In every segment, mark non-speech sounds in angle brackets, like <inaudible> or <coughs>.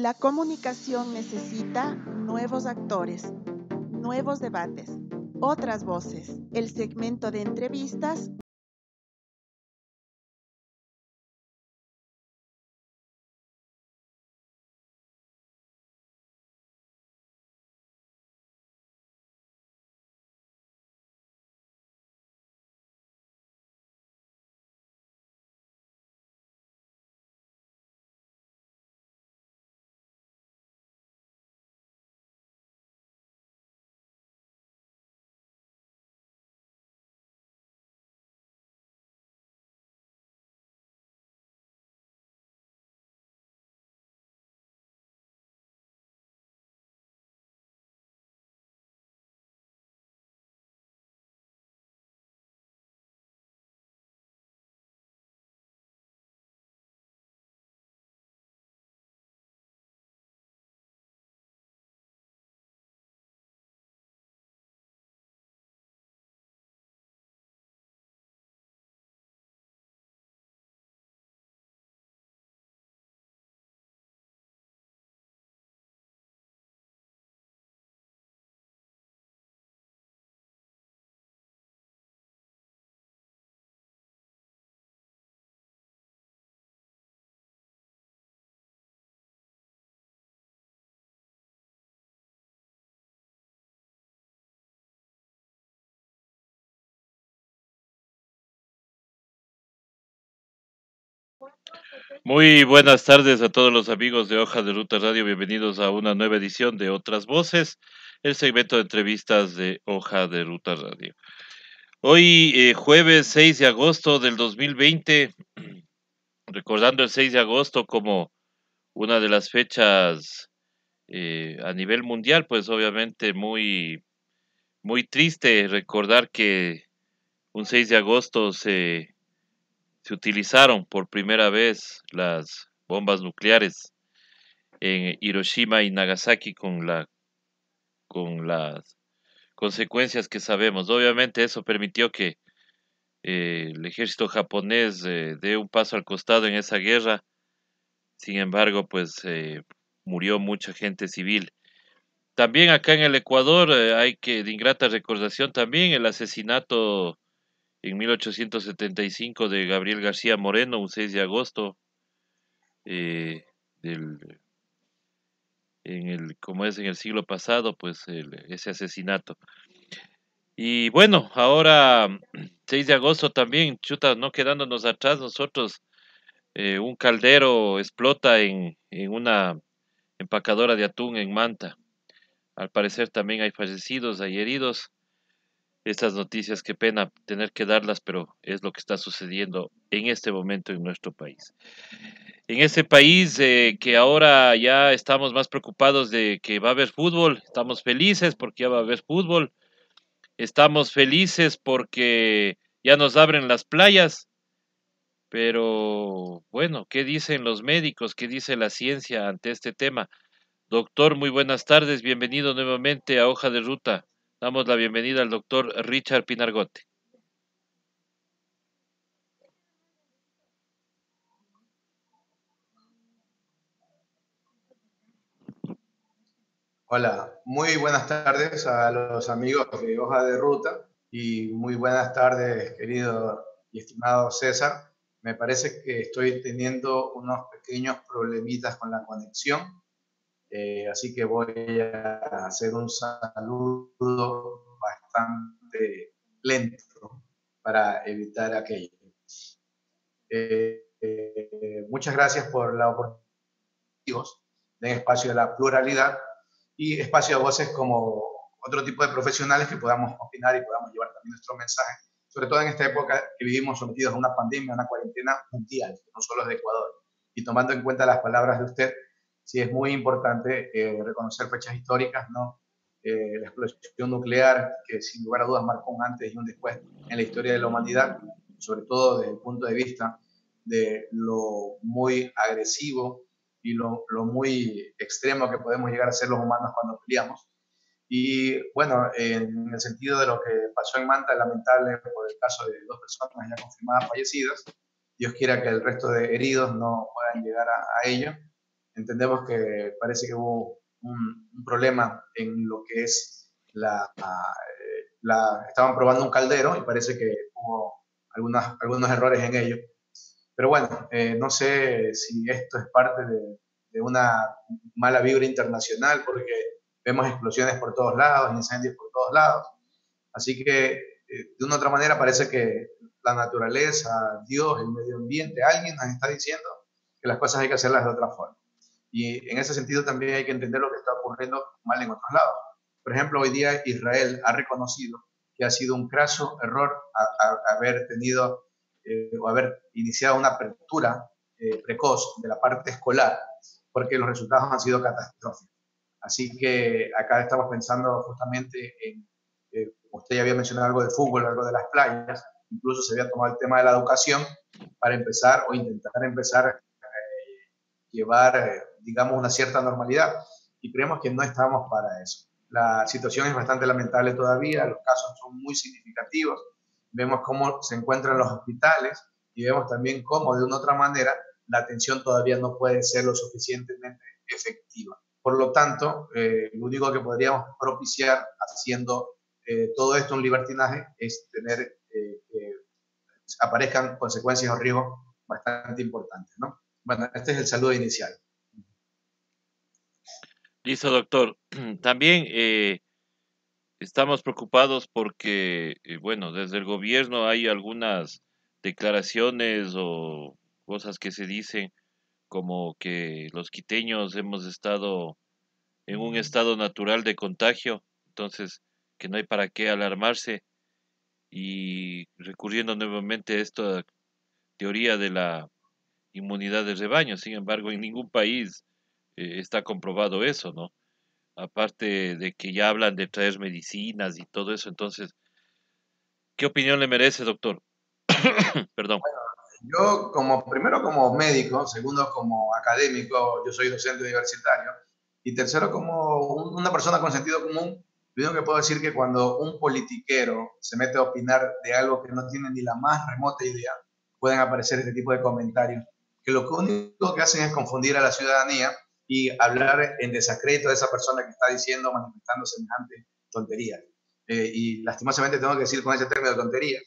La comunicación necesita nuevos actores, nuevos debates, otras voces. El segmento de entrevistas Muy buenas tardes a todos los amigos de Hoja de Ruta Radio. Bienvenidos a una nueva edición de Otras Voces, el segmento de entrevistas de Hoja de Ruta Radio. Hoy, eh, jueves 6 de agosto del 2020, <clears throat> recordando el 6 de agosto como una de las fechas eh, a nivel mundial, pues obviamente muy, muy triste recordar que un 6 de agosto se se utilizaron por primera vez las bombas nucleares en Hiroshima y Nagasaki con con las consecuencias que sabemos. Obviamente eso permitió que eh, el ejército japonés eh, dé un paso al costado en esa guerra. Sin embargo, pues eh, murió mucha gente civil. También acá en el Ecuador hay que, de ingrata recordación, también el asesinato en 1875 de Gabriel García Moreno, un 6 de agosto, eh, del, en el, como es en el siglo pasado, pues ese asesinato. Y bueno, ahora 6 de agosto también, chuta, no quedándonos atrás nosotros, eh, un caldero explota en, en una empacadora de atún en Manta. Al parecer también hay fallecidos, hay heridos estas noticias, qué pena tener que darlas, pero es lo que está sucediendo en este momento en nuestro país. En este país eh, que ahora ya estamos más preocupados de que va a haber fútbol, estamos felices porque ya va a haber fútbol, estamos felices porque ya nos abren las playas, pero bueno, ¿qué dicen los médicos? ¿Qué dice la ciencia ante este tema? Doctor, muy buenas tardes, bienvenido nuevamente a Hoja de Ruta. Damos la bienvenida al doctor Richard Pinargote. Hola, muy buenas tardes a los amigos de Hoja de Ruta y muy buenas tardes, querido y estimado César. Me parece que estoy teniendo unos pequeños problemitas con la conexión eh, así que voy a hacer un saludo bastante lento para evitar aquello. Eh, eh, muchas gracias por la oportunidad de espacio de la pluralidad y espacio de voces como otro tipo de profesionales que podamos opinar y podamos llevar también nuestro mensaje, sobre todo en esta época que vivimos sometidos a una pandemia, a una cuarentena mundial, no solo de Ecuador. Y tomando en cuenta las palabras de usted, sí es muy importante eh, reconocer fechas históricas, ¿no? Eh, la explosión nuclear, que sin lugar a dudas marcó un antes y un después en la historia de la humanidad, sobre todo desde el punto de vista de lo muy agresivo y lo, lo muy extremo que podemos llegar a ser los humanos cuando peleamos. Y bueno, en el sentido de lo que pasó en Manta, lamentable por el caso de dos personas ya confirmadas fallecidas, Dios quiera que el resto de heridos no puedan llegar a, a ello entendemos que parece que hubo un, problema en lo que es la, la, Estaban probando un caldero y parece que hubo algunas, algunos errores en ello. Pero bueno, eh, no sé si esto es parte de, de una mala vibra internacional porque vemos explosiones por todos lados, incendios por todos lados. Así que eh, de una u otra manera parece que la naturaleza, Dios, el medio ambiente, alguien nos está diciendo que las cosas hay que hacerlas de otra forma. Y en ese sentido también hay que entender lo que está ocurriendo mal en otros lados. Por ejemplo, hoy día Israel ha reconocido que ha sido un craso error haber tenido eh, o haber iniciado una apertura eh, precoz de la parte escolar, porque los resultados han sido catastróficos. Así que acá estamos pensando justamente en, eh, usted ya había mencionado algo de fútbol, algo de las playas, incluso se había tomado el tema de la educación para empezar o intentar empezar a llevar digamos, una cierta normalidad. Y creemos que no estamos para eso. La situación es bastante lamentable todavía, los casos son muy significativos. Vemos cómo se encuentran los hospitales y vemos también cómo, de una u otra manera, la atención todavía no puede ser lo suficientemente efectiva. Por lo tanto, eh, lo único que podríamos propiciar haciendo eh, todo esto un libertinaje es tener eh, que aparezcan consecuencias o riesgos bastante importantes. ¿no? Bueno, este es el saludo inicial. Listo, doctor. <clears throat> También eh, estamos preocupados porque, eh, bueno, desde el gobierno hay algunas declaraciones o cosas que se dicen como que los quiteños hemos estado en un estado natural de contagio, entonces que no hay para qué alarmarse y recurriendo nuevamente a esta teoría de la inmunidad de rebaño. Sin embargo, en ningún país eh, está comprobado eso, ¿no? Aparte de que ya hablan de traer medicinas y todo eso, entonces, ¿qué opinión le merece, doctor? <coughs> Perdón. yo como, primero como médico, segundo como académico, yo soy docente universitario, y tercero como una persona con sentido común, lo que puedo decir que cuando un politiquero se mete a opinar de algo que no tiene ni la más remota idea, pueden aparecer este tipo de comentarios, que lo único que hacen es confundir a la ciudadanía y hablar en desacredito de esa persona que está diciendo, manifestando semejante tontería. Eh, y lastimosamente tengo que decir con ese término de tontería,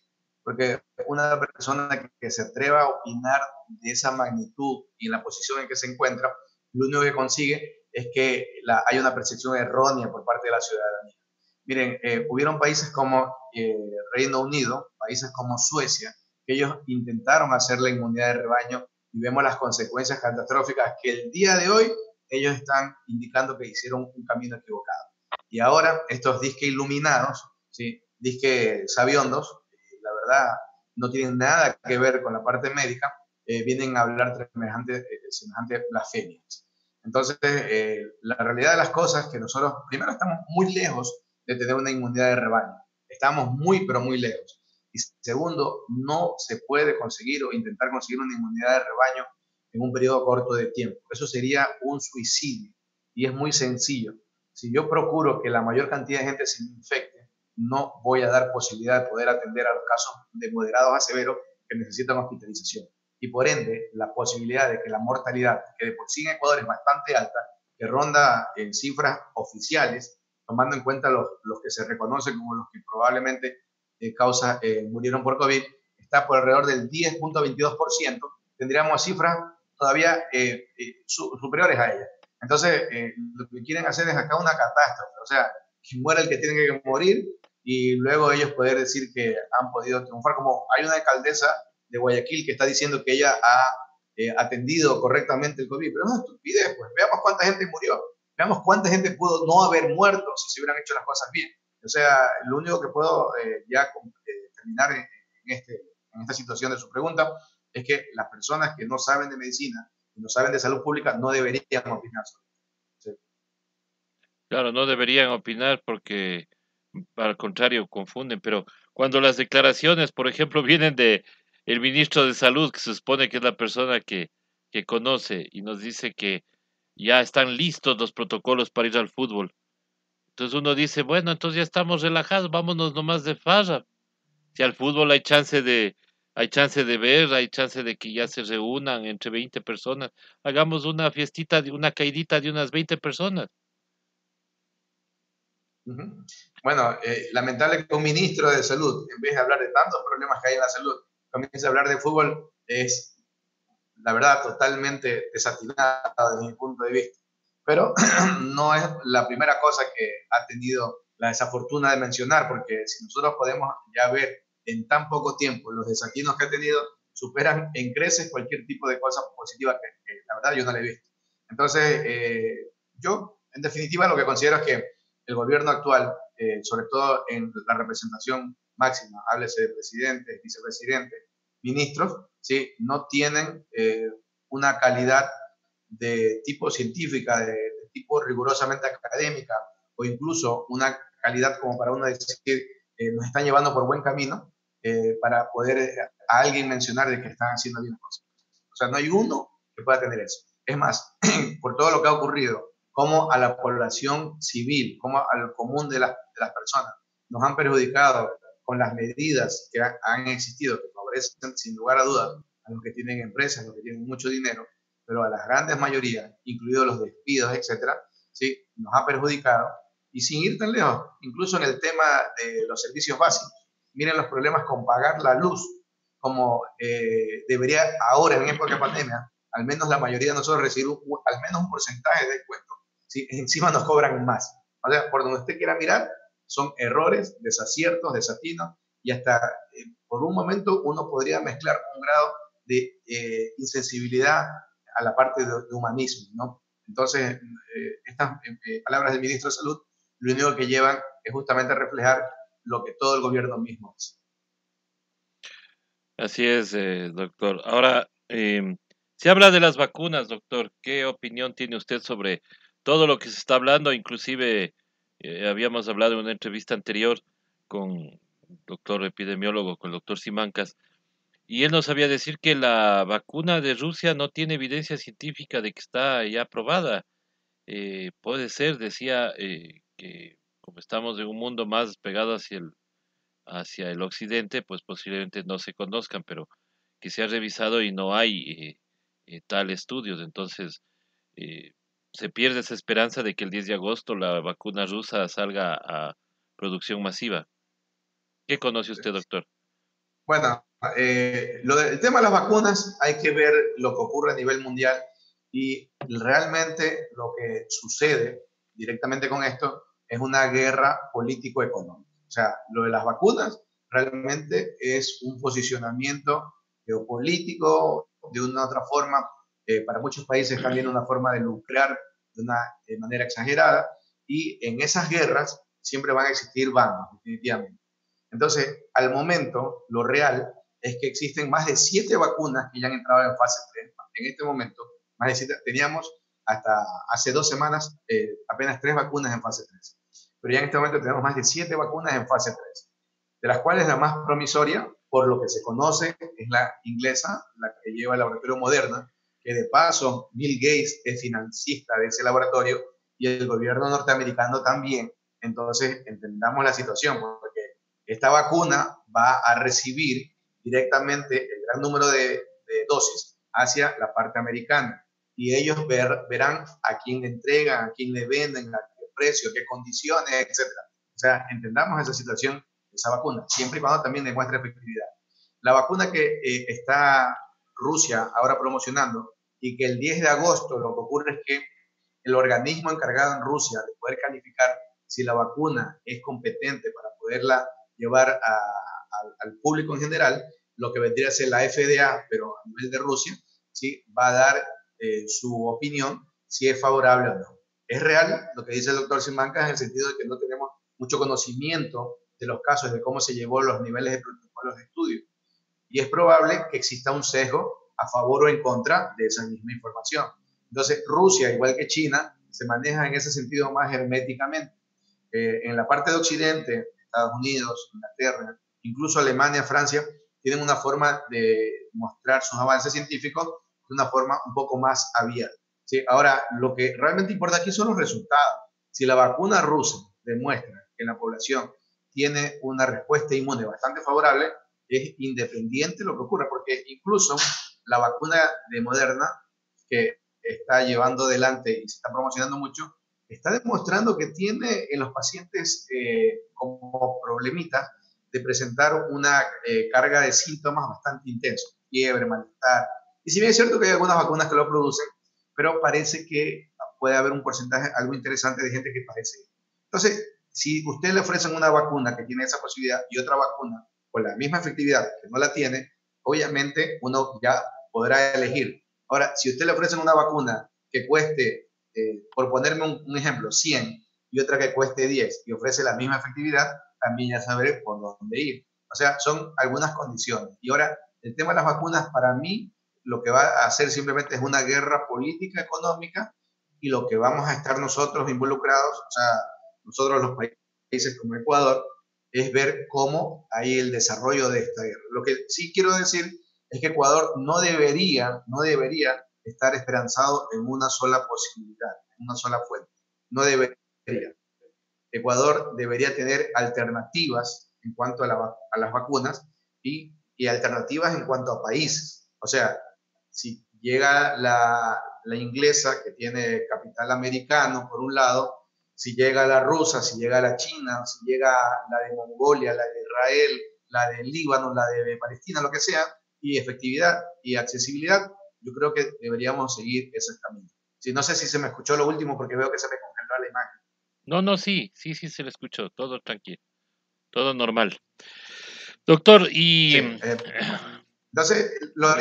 porque una persona que se atreva a opinar de esa magnitud y en la posición en que se encuentra, lo único que consigue es que la, hay una percepción errónea por parte de la ciudadanía. Miren, eh, hubieron países como eh, Reino Unido, países como Suecia, que ellos intentaron hacer la inmunidad de rebaño y vemos las consecuencias catastróficas que el día de hoy ellos están indicando que hicieron un camino equivocado. Y ahora estos disque iluminados, ¿sí? disque sabiondos, eh, la verdad no tienen nada que ver con la parte médica, eh, vienen a hablar semejante, eh, blasfemias. Entonces, la realidad de las cosas es que nosotros, primero, estamos muy lejos de tener una inmunidad de rebaño. Estamos muy, pero muy lejos. Y segundo, no se puede conseguir o intentar conseguir una inmunidad de rebaño en un periodo corto de tiempo. Eso sería un suicidio y es muy sencillo. Si yo procuro que la mayor cantidad de gente se infecte, no voy a dar posibilidad de poder atender a los casos de moderados a severos que necesitan hospitalización. Y por ende, la posibilidad de que la mortalidad, que de por sí en Ecuador es bastante alta, que ronda en cifras oficiales, tomando en cuenta los, los que se reconocen como los que probablemente eh, causa, eh, murieron por COVID, está por alrededor del 10.22%, tendríamos cifras todavía eh, eh, superiores a ella. Entonces, eh, lo que quieren hacer es acá una catástrofe, o sea, que muera el que tiene que morir y luego ellos poder decir que han podido triunfar, como hay una alcaldesa de Guayaquil que está diciendo que ella ha atendido correctamente el COVID, pero es una estupidez, pues veamos cuánta gente murió, veamos cuánta gente pudo no haber muerto si se hubieran hecho las cosas bien. O sea, lo único que puedo ya terminar en, este, en esta situación de su pregunta es que las personas que no saben de medicina no saben de salud pública no deberían opinar sobre Claro, no deberían opinar porque al contrario confunden, pero cuando las declaraciones, por ejemplo, <laughs> vienen de el ministro de Salud, que se supone que es la persona que, que conoce y nos dice que ya están listos los protocolos para ir al fútbol. Entonces uno dice, bueno, entonces ya estamos relajados, vámonos nomás de farra. Si al fútbol hay chance de, hay chance de ver, hay chance de que ya se reúnan entre 20 personas. Hagamos una fiestita, de una caidita de unas 20 personas. Bueno, eh, lamentable que un ministro de salud, en vez de hablar de tantos problemas que hay en la salud, comience a hablar de fútbol, es, la verdad, totalmente desatinado desde mi punto de vista. Pero <clears throat> no es la primera cosa que ha tenido la desafortuna de mencionar, porque si nosotros podemos ya ver en tan poco tiempo los desatinos que ha tenido, superan en creces cualquier tipo de cosa positiva que, la verdad yo no le he visto. Entonces, eh, yo en definitiva lo que considero es que el gobierno actual, eh, sobre todo en la representación máxima, háblese de presidentes, vicepresidentes, ministros, ¿sí? no tienen eh, una calidad de tipo científica, de, tipo rigurosamente académica, o incluso una calidad como para uno decir que nos están llevando por buen camino, eh, para poder a alguien mencionar de que están haciendo bien cosas. O sea, no hay uno que pueda tener eso. Es más, <clears throat> por todo lo que ha ocurrido, como a la población civil, como al común de, las, de las personas, nos han perjudicado con las medidas que han existido, que favorecen sin lugar a dudas a los que tienen empresas, a los que tienen mucho dinero, pero a las grandes mayorías, incluidos los despidos, etcétera, ¿sí? nos ha perjudicado. Y sin ir tan lejos, incluso en el tema de los servicios básicos, miren los problemas con pagar la luz, como eh, debería ahora en época de pandemia, al menos la mayoría de nosotros recibir al menos un porcentaje de descuento. ¿sí? <laughs> Encima nos cobran más. O sea, por donde usted quiera mirar, son errores, desaciertos, desatinos, y hasta eh, por un momento uno podría mezclar un grado de eh, insensibilidad a la parte de, humanismo, ¿no? Entonces, estas palabras del ministro de Salud lo único que llevan es justamente reflejar lo que todo el gobierno mismo hace. Así es, eh, doctor. Ahora, eh, se habla de las vacunas, doctor. ¿Qué opinión tiene usted sobre todo lo que se está hablando? Inclusive eh, habíamos hablado en una entrevista anterior con el doctor epidemiólogo, con el doctor Simancas, y él nos sabía decir que la vacuna de Rusia no tiene evidencia científica de que está ya aprobada. Eh, puede ser, decía, que como estamos en un mundo más pegado hacia el, hacia el occidente, pues posiblemente no se conozcan, pero que se ha revisado y no hay eh, eh, tal estudios. Entonces, eh, se pierde esa esperanza de que el 10 de agosto la vacuna rusa salga a producción masiva. ¿Qué conoce usted, doctor? Bueno, lo del tema de las vacunas hay que ver lo que ocurre a nivel mundial y realmente lo que sucede directamente con esto es una guerra político-económica. O sea, lo de las vacunas realmente es un posicionamiento geopolítico, de una otra forma, eh, para muchos países también una forma de lucrar de una manera exagerada, y en esas guerras siempre van a existir bandos, definitivamente. Entonces, al momento, lo real es que existen más de siete vacunas que ya han entrado en fase 3. En este momento, más de siete, teníamos hasta hace dos semanas eh, apenas tres vacunas en fase 3 pero ya en este momento tenemos más de siete vacunas en fase 3, de las cuales la más promisoria, por lo que se conoce, es la inglesa, la que lleva el laboratorio Moderna, que de paso Bill Gates es financista de ese laboratorio y el gobierno norteamericano también. Entonces, entendamos la situación, porque esta vacuna va a recibir directamente el gran número de, dosis hacia la parte americana y ellos verán a quién le entregan, a quién le venden, a precio, qué condiciones, etcétera. O sea, entendamos esa situación esa vacuna, siempre y cuando también demuestre efectividad. La vacuna que eh, está Rusia ahora promocionando y que el 10 de agosto lo que ocurre es que el organismo encargado en Rusia de poder calificar si la vacuna es competente para poderla llevar al público en general, lo que vendría a ser la FDA, pero a nivel de Rusia, ¿sí? va a dar eh, su opinión si es favorable o no. Es real lo que dice el doctor Simancas en el sentido de que no tenemos mucho conocimiento de los casos, de cómo se llevó los niveles de protocolos de estudio. Y es probable que exista un sesgo a favor o en contra de esa misma información. Entonces, Rusia, igual que China, se maneja en ese sentido más herméticamente. Eh, en la parte de Occidente, Estados Unidos, Inglaterra, incluso Alemania, Francia, tienen una forma de mostrar sus avances científicos de una forma un poco más abierta. Ahora, lo que realmente importa aquí son los resultados. Si la vacuna rusa demuestra que la población tiene una respuesta inmune bastante favorable, es independiente lo que ocurra, porque incluso la vacuna de Moderna, que está llevando adelante y se está promocionando mucho, está demostrando que tiene en los pacientes eh, como problemita de presentar una eh, carga de síntomas bastante intensos, fiebre, malestar. Y si bien es cierto que hay algunas vacunas que lo producen, pero parece que puede haber un porcentaje algo interesante de gente que padece. Entonces, si usted le ofrecen una vacuna que tiene esa posibilidad y otra vacuna con la misma efectividad que no la tiene, obviamente uno ya podrá elegir. Ahora, si usted le ofrecen una vacuna que cueste, eh, por ponerme un, ejemplo, 100 y otra que cueste 10 y ofrece la misma efectividad, también ya sabré por dónde ir. O sea, son algunas condiciones. Y ahora, el tema de las vacunas, para mí, lo que va a hacer simplemente es una guerra política, económica, y lo que vamos a estar nosotros involucrados, o sea, nosotros los países como Ecuador, es ver cómo hay el desarrollo de esta guerra. Lo que sí quiero decir es que Ecuador no debería, no debería estar esperanzado en una sola posibilidad, en una sola fuente. No debería. Ecuador debería tener alternativas en cuanto a, las vacunas y, y, alternativas en cuanto a países. O sea, si llega la, la inglesa, que tiene capital americano, por un lado, si llega la rusa, si llega la china, si llega la de Mongolia, la de Israel, la de Líbano, la de Palestina, lo que sea, y efectividad y accesibilidad, yo creo que deberíamos seguir ese camino. Si, no sé si se me escuchó lo último porque veo que se me congeló la imagen. No, no, sí, sí, sí se le escuchó, todo tranquilo, todo normal. Doctor, y... Eh, <clears throat> entonces, lo,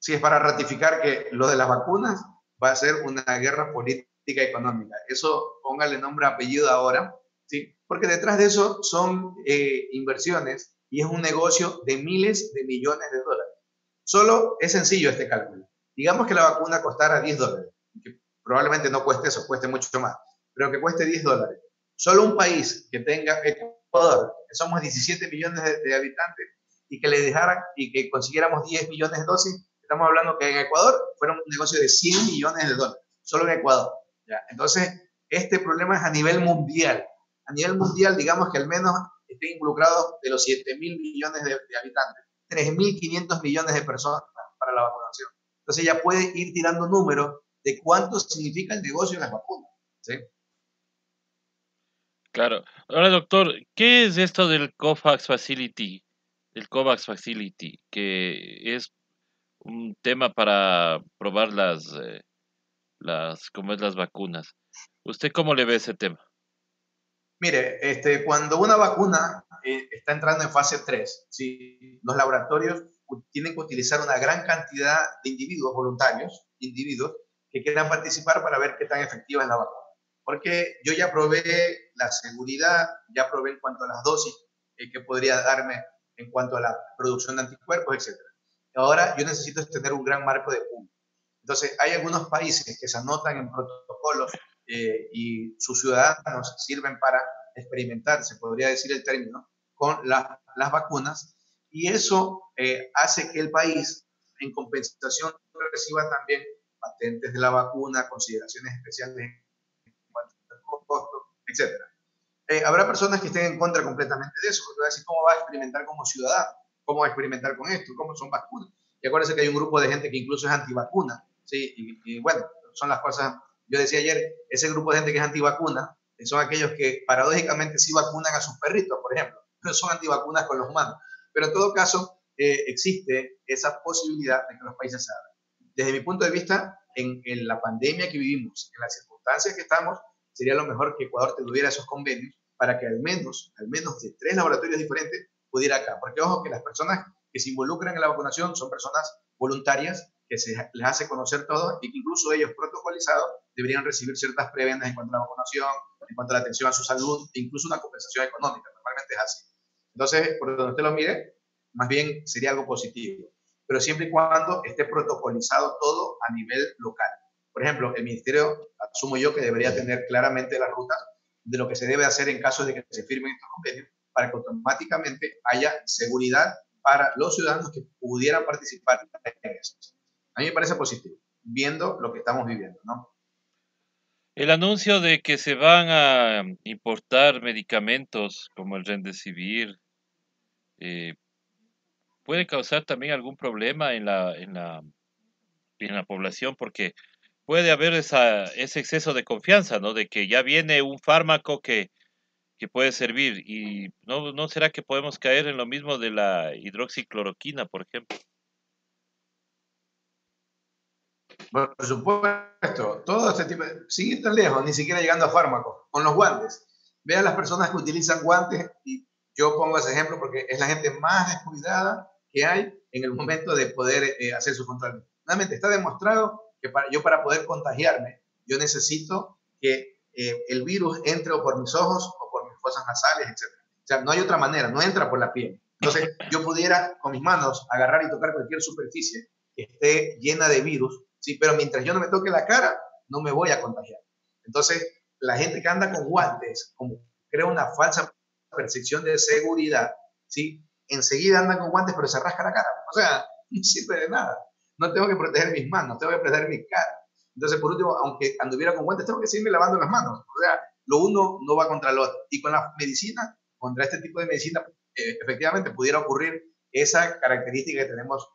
si es para ratificar que lo de las vacunas va a ser una guerra política y económica. Eso póngale nombre, apellido ahora, ¿sí? Porque detrás de eso son eh, inversiones y es un negocio de miles de millones de dólares. Solo es sencillo este cálculo. Digamos que la vacuna costara 10 dólares, que probablemente no cueste eso, cueste mucho más, pero que cueste 10 dólares. Solo un país que tenga Ecuador, que somos 17 millones de, de habitantes, y que le dejaran y que consiguiéramos 10 millones de dosis, Estamos hablando que en Ecuador fueron un negocio de 100 millones de dólares, solo en Ecuador. Entonces, este problema es a nivel mundial. A nivel mundial, digamos que al menos estén involucrados de los 7 mil millones de, de habitantes, 3.500 millones de personas para la vacunación. Entonces ya puede ir tirando números de cuánto significa el negocio de las vacunas. Claro. Ahora, doctor, ¿qué es esto del COVAX Facility? El COVAX Facility, que es un tema para probar las, eh, las, ¿cómo es las vacunas. ¿Usted cómo le ve ese tema? Mire, este, cuando una vacuna eh, está entrando en fase 3, ¿sí? los laboratorios tienen que utilizar una gran cantidad de individuos voluntarios, individuos que quieran participar para ver qué tan efectiva es la vacuna. Porque yo ya probé la seguridad, ya probé en cuanto a las dosis eh, que podría darme en cuanto a la producción de anticuerpos, etcétera. Ahora yo necesito tener un gran marco de punto. Entonces, hay algunos países que se anotan en protocolos eh, y sus ciudadanos sirven para experimentar, se podría decir el término, con las vacunas y eso eh, hace que el país, en compensación, reciba también patentes de la vacuna, consideraciones especiales en cuanto al costo, etc. Eh, habrá personas que estén en contra completamente de eso, porque va a decir, ¿cómo va a experimentar como ciudadano? Cómo experimentar con esto, cómo son vacunas. Y acuérdense que hay un grupo de gente que incluso es antivacuna, ¿sí? Y, bueno, son las cosas, yo decía ayer, ese grupo de gente que es antivacuna, son aquellos que paradójicamente sí vacunan a sus perritos, por ejemplo, <laughs> pero son antivacunas con los humanos. Pero en todo caso, eh, existe esa posibilidad de que los países se abran. Desde mi punto de vista, en, en, la pandemia que vivimos, en las circunstancias que estamos, sería lo mejor que Ecuador tuviera esos convenios para que al menos, al menos de tres laboratorios diferentes pudiera acá. Porque ojo que las personas que se involucran en la vacunación son personas voluntarias que se les hace conocer todo y que incluso ellos protocolizados deberían recibir ciertas prebendas en cuanto a la vacunación, en cuanto a la atención a su salud e incluso una compensación económica. Normalmente es así. Entonces, por donde usted lo mire, más bien sería algo positivo. Pero siempre y cuando esté protocolizado todo a nivel local. Por ejemplo, el ministerio, asumo yo que debería tener claramente la ruta de lo que se debe hacer en caso de que se firmen estos convenios para que automáticamente haya seguridad para los ciudadanos que pudieran participar en eso. A mí me parece positivo, viendo lo que estamos viviendo, ¿no? El anuncio de que se van a importar medicamentos como el Remdesivir eh, puede causar también algún problema en la, en la, en la población porque puede haber esa, ese exceso de confianza, ¿no? De que ya viene un fármaco que, que puede servir y no, no será que podemos caer en lo mismo de la hidroxicloroquina, por ejemplo. Por supuesto, todo este tipo, sigue tan lejos, ni siquiera llegando a fármacos, con los guantes. Vean las personas que utilizan guantes, y yo pongo ese ejemplo porque es la gente más descuidada que hay en el momento de poder eh, hacer su control. Nuevamente, está demostrado que para, yo para poder contagiarme, yo necesito que eh, el virus entre o por mis ojos o fosas nasales, etc. O sea, no hay otra manera, no entra por la piel. Entonces, yo pudiera con mis manos agarrar y tocar cualquier superficie que esté llena de virus ¿sí? Pero mientras yo no me toque la cara, no me voy a contagiar. Entonces, la gente que anda con guantes, como crea una falsa percepción de seguridad, ¿sí? Enseguida andan con guantes, pero se rasca la cara. O sea, <laughs> no sirve de nada. No tengo que proteger mis manos, tengo que proteger mi cara. Entonces, por último, aunque anduviera con guantes, tengo que seguirme lavando las manos. O sea, lo uno no va contra el otro. Y con la medicina, contra este tipo de medicina, eh, efectivamente pudiera ocurrir esa característica que tenemos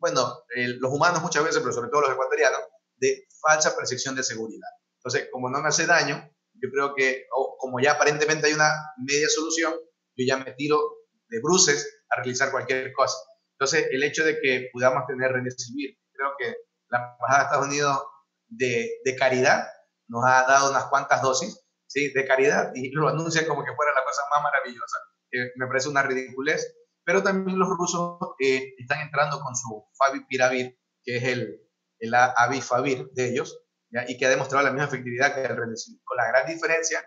bueno, los humanos muchas veces, pero sobre todo los ecuatorianos, de falsa percepción de seguridad. Entonces, como no me hace daño, yo creo que, como ya aparentemente hay una media solución, yo ya me tiro de bruces a realizar cualquier cosa. Entonces, el hecho de que podamos tener recibir, creo que la Embajada de Estados Unidos de, de, caridad nos ha dado unas cuantas dosis, ¿sí? De caridad y lo anuncian como que fuera la cosa más maravillosa. que me parece una ridiculez pero también los rusos eh, están entrando con su Favipiravir, que es el, el Avifavir de ellos, y que ha demostrado la misma efectividad que el Remdesivir, con la gran diferencia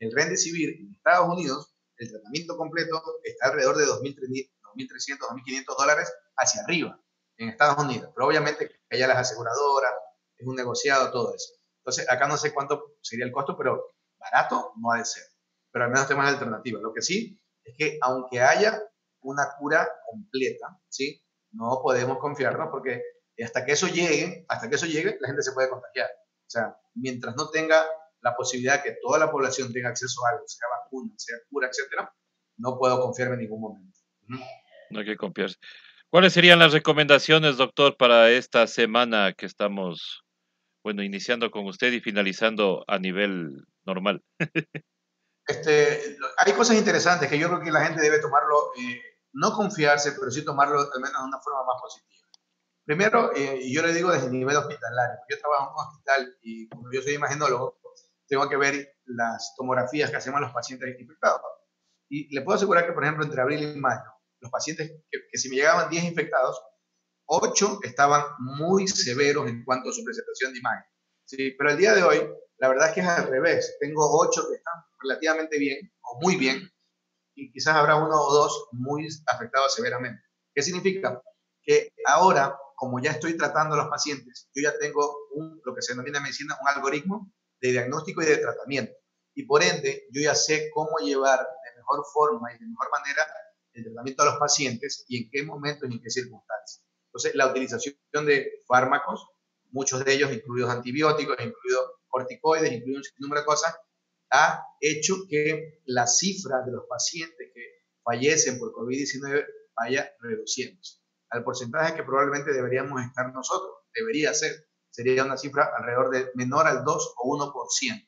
el Remdesivir en Estados Unidos, el tratamiento completo está alrededor de 2.300, 2.500 dólares hacia arriba en Estados Unidos, pero obviamente allá las aseguradoras, es un negociado, todo eso. Entonces, acá no sé cuánto sería el costo, pero barato no ha de ser. Pero al menos tenemos la alternativa. Lo que sí es que aunque haya una cura completa, ¿sí? No podemos confiarnos porque hasta que eso llegue, hasta que eso llegue, la gente se puede contagiar. O sea, mientras no tenga la posibilidad que toda la población tenga acceso a algo, sea vacuna, sea cura, etcétera, no puedo confiarme en ningún momento. No hay que confiarse. ¿Cuáles serían las recomendaciones, doctor, para esta semana que estamos, bueno, iniciando con usted y finalizando a nivel normal? <laughs> este, hay cosas interesantes que yo creo que la gente debe tomarlo eh, no confiarse, pero sí tomarlo al menos de una forma más positiva. Primero, eh, yo le digo desde el nivel hospitalario, yo trabajo en un hospital y como yo soy imagenólogo, tengo que ver las tomografías que hacemos a los pacientes infectados. Y le puedo asegurar que, por ejemplo, entre abril y mayo, los pacientes que, si me llegaban 10 infectados, 8 estaban muy severos en cuanto a su presentación de imagen. ¿Sí? Pero el día de hoy, la verdad es que es al revés. Tengo 8 que están relativamente bien o muy bien y quizás habrá uno o dos muy afectados severamente. ¿Qué significa? Que ahora, como ya estoy tratando a los pacientes, yo ya tengo un, lo que se denomina en medicina un algoritmo de diagnóstico y de tratamiento. Y por ende, yo ya sé cómo llevar de mejor forma y de mejor manera el tratamiento a los pacientes y en qué momentos y en qué circunstancias. Entonces, la utilización de fármacos, muchos de ellos incluidos antibióticos, incluidos corticoides, incluidos un número de cosas, ha hecho que la cifra de los pacientes que fallecen por COVID-19 vaya reduciéndose al porcentaje que probablemente deberíamos estar nosotros. Debería ser. Sería una cifra alrededor de menor al 2 o 1%.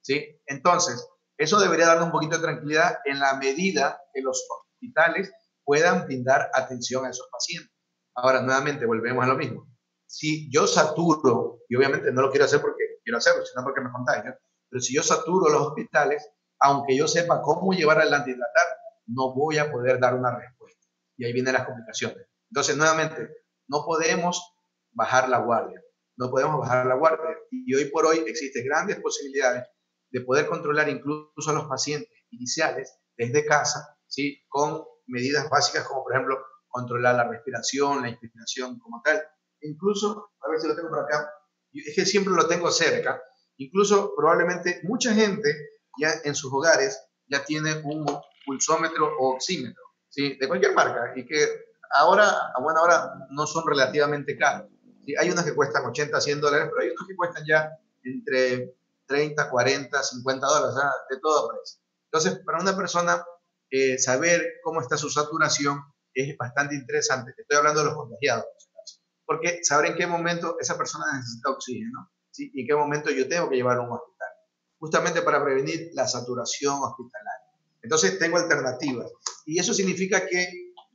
¿sí? Entonces, eso debería darnos un poquito de tranquilidad en la medida que los hospitales puedan brindar atención a esos pacientes. Ahora, nuevamente, volvemos a lo mismo. Si yo saturo, y obviamente no lo quiero hacer porque quiero hacerlo, sino porque me contagio, pero si yo saturo los hospitales, aunque yo sepa cómo llevar adelante y no voy a poder dar una respuesta. Y ahí vienen las complicaciones. Entonces, nuevamente, no podemos bajar la guardia. No podemos bajar la guardia. Y hoy por hoy existen grandes posibilidades de poder controlar incluso a los pacientes iniciales desde casa, ¿sí? con medidas básicas como, por ejemplo, controlar la respiración, la inspiración como tal. Incluso, a ver si lo tengo por acá, es que siempre lo tengo cerca, Incluso probablemente mucha gente ya en sus hogares ya tiene un pulsómetro o oxímetro, ¿sí? de cualquier marca, y que ahora, a buena hora, no son relativamente caros. Hay unos que cuestan 80, 100 dólares, pero hay unos que cuestan ya entre 30, 40, 50 dólares, de todo precio. Entonces, para una persona, eh, saber cómo está su saturación es bastante interesante. Estoy hablando de los contagiados, porque saber en qué momento esa persona necesita oxígeno ¿sí? y en qué momento yo tengo que llevarlo a un hospital, justamente para prevenir la saturación hospitalaria. Entonces, tengo alternativas. Y eso significa que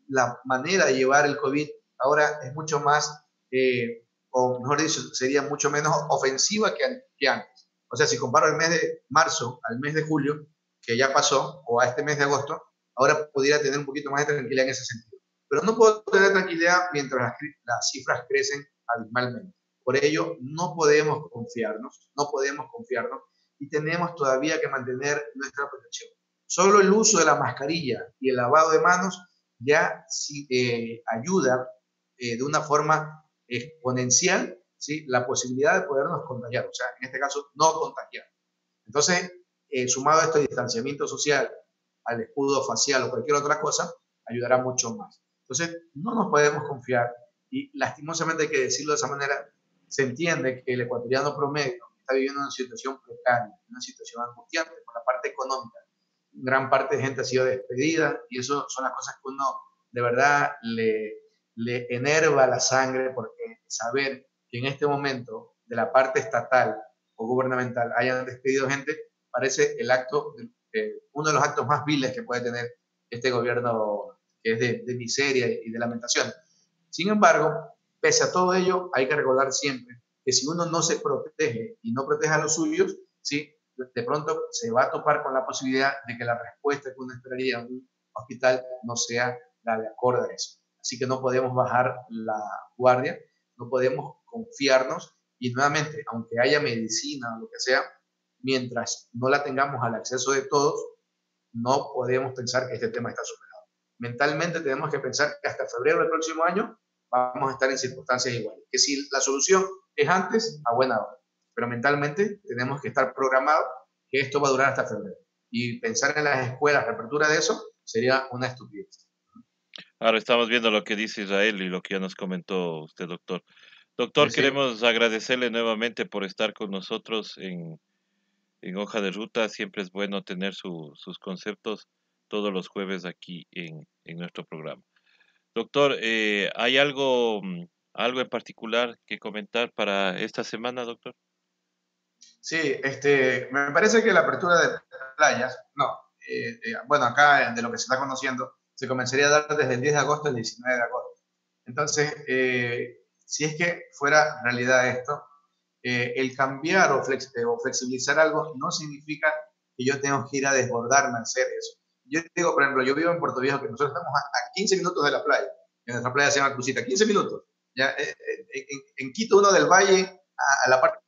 la manera de llevar el COVID ahora es mucho más, eh, o mejor dicho, sería mucho menos ofensiva que, antes. O sea, si comparo el mes de marzo al mes de julio, que ya pasó, o a este mes de agosto, ahora pudiera tener un poquito más de tranquilidad en ese sentido. Pero no puedo tener tranquilidad mientras las, las cifras crecen abismalmente. Por ello, no podemos confiarnos, no podemos confiarnos y tenemos todavía que mantener nuestra protección. Solo el uso de la mascarilla y el lavado de manos ya eh, ayuda eh, de una forma exponencial ¿sí? la posibilidad de podernos contagiar, o sea, en este caso, no contagiar. Entonces, eh, sumado a este distanciamiento social, al escudo facial o cualquier otra cosa, ayudará mucho más. Entonces, no nos podemos confiar y lastimosamente hay que decirlo de esa manera, se entiende que el ecuatoriano promedio está viviendo una situación precaria, una situación angustiante por la parte económica. Gran parte de gente ha sido despedida y eso son las cosas que uno de verdad le, le enerva la sangre porque saber que en este momento de la parte estatal o gubernamental hayan despedido gente parece el acto, uno de los actos más viles que puede tener este gobierno es de, de miseria y de lamentación. Sin embargo, pese a todo ello, hay que recordar siempre que si uno no se protege y no protege a los suyos, ¿sí? de pronto se va a topar con la posibilidad de que la respuesta que uno esperaría en un hospital no sea la de acorde a eso. Así que no podemos bajar la guardia, no podemos confiarnos y nuevamente, aunque haya medicina o lo que sea, mientras no la tengamos al acceso de todos, no podemos pensar que este tema está superado. Mentalmente tenemos que pensar que hasta febrero del próximo año vamos a estar en circunstancias iguales. Que si la solución es antes, a buena hora. Pero mentalmente tenemos que estar programados que esto va a durar hasta febrero. Y pensar en las escuelas, la apertura de eso, sería una estupidez. Ahora estamos viendo lo que dice Israel y lo que ya nos comentó usted, doctor. Doctor, queremos agradecerle nuevamente por estar con nosotros en, en Hoja de Ruta. Siempre es bueno tener sus conceptos todos los jueves aquí en, en nuestro programa. Doctor, eh, ¿hay algo, mm, algo en particular que comentar para esta semana, doctor? Sí, este, me parece que la apertura de playas, no, eh, eh, bueno, acá de lo que se está conociendo, se comenzaría a dar desde el 10 de agosto al 19 de agosto. Entonces, si es que fuera realidad esto, el cambiar o, o, flexibilizar algo no significa que yo tengo que ir a desbordarme a hacer eso. Yo digo, por ejemplo, yo vivo en Puerto Viejo, que nosotros estamos a, 15 minutos de la playa. En nuestra playa se llama Crucita, 15 minutos. Ya, eh, eh, en, Quito, uno del valle a, la parte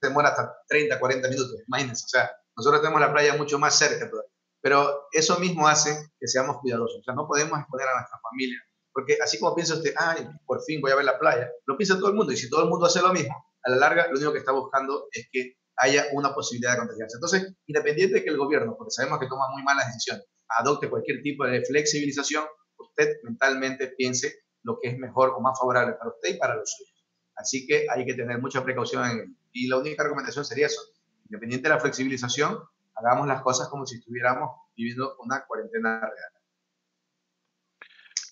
demora hasta 30, 40 minutos, imagínense. O sea, nosotros tenemos la playa mucho más cerca todavía. Pero eso mismo hace que seamos cuidadosos. O sea, no podemos exponer a nuestra familia. Porque así como piensa usted, ay, por fin voy a ver la playa, lo piensa todo el mundo. Y si todo el mundo hace lo mismo, a la larga lo único que está buscando es que haya una posibilidad de contagiarse. Entonces, independiente de que el gobierno, porque sabemos que toma muy malas decisiones, adopte cualquier tipo de flexibilización, usted mentalmente piense lo que es mejor o más favorable para usted y para los suyos. Así que hay que tener mucha precaución en él. Y la única recomendación sería eso. Independiente de la flexibilización, hagamos las cosas como si estuviéramos viviendo una cuarentena real.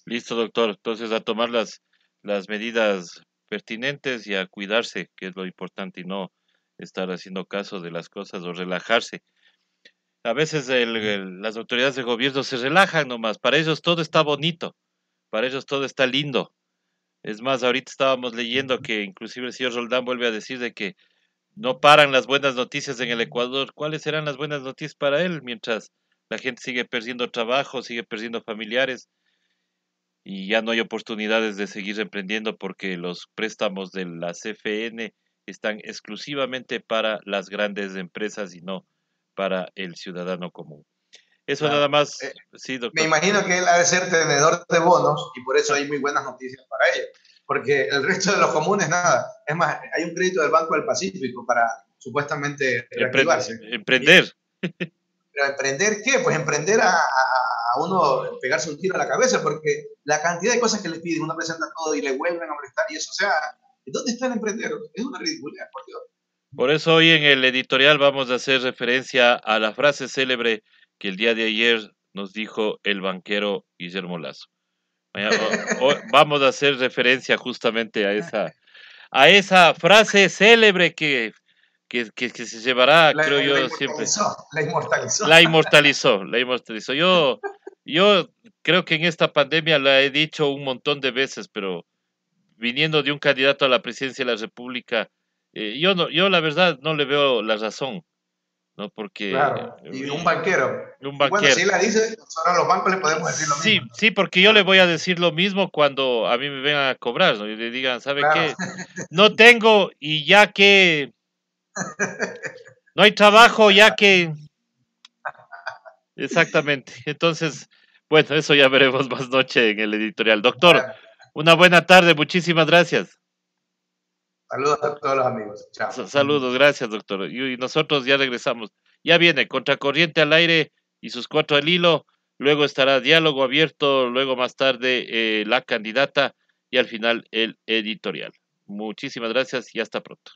Listo, doctor. Entonces, a tomar las, las medidas pertinentes y a cuidarse, que es lo importante, y no estar haciendo caso de las cosas o relajarse. A veces las autoridades de gobierno se relajan nomás, para ellos todo está bonito, para ellos todo está lindo. Es más, ahorita estábamos leyendo que inclusive el señor Roldán vuelve a decir de que no paran las buenas noticias en el Ecuador. ¿Cuáles serán las buenas noticias para él mientras la gente sigue perdiendo trabajo, sigue perdiendo familiares y ya no hay oportunidades de seguir emprendiendo porque los préstamos de la CFN están exclusivamente para las grandes empresas y no para el ciudadano común. Eso nada más, eh, sí, doctor. Me imagino que él ha de ser tenedor de bonos y por eso hay muy buenas noticias para ellos, porque el resto de los comunes nada. Es más, hay un crédito del Banco del Pacífico para supuestamente reactivarse. Emprender. ¿Pero emprender qué? Pues emprender a, a, uno pegarse un tiro a la cabeza, porque la cantidad de cosas que le piden, uno presenta todo y le vuelven a prestar y eso, o sea, ¿Dónde está el emprendedor? Es una ridiculez, por Dios. Por eso hoy en el editorial vamos a hacer referencia a la frase célebre que el día de ayer nos dijo el banquero Guillermo Lazo. vamos a hacer referencia justamente a esa, a esa frase célebre que, que, se llevará, creo yo, siempre. La inmortalizó. La inmortalizó, la inmortalizó. Yo, yo creo que en esta pandemia la he dicho un montón de veces, pero viniendo de un candidato a la presidencia de la República, eh, yo, no, yo la verdad no le veo la razón. ¿no? Porque... Claro, y un banquero. Un banquero. Bueno, si la dice, a los bancos le podemos decir lo mismo. Sí, sí, porque yo le voy a decir lo mismo cuando a mí me vengan a cobrar, ¿no? Y le digan, ¿sabe qué? No tengo y ya que... No hay trabajo, ya que... Exactamente. Entonces, bueno, eso ya veremos más noche en el editorial. Doctor, una buena tarde, muchísimas gracias. Saludos a todos los amigos. Chao. Saludos, gracias, doctor. Y nosotros ya regresamos. Ya viene Contracorriente al aire y sus cuatro al hilo. Luego estará diálogo abierto, luego más tarde eh, la candidata y al final el editorial. Muchísimas gracias y hasta pronto.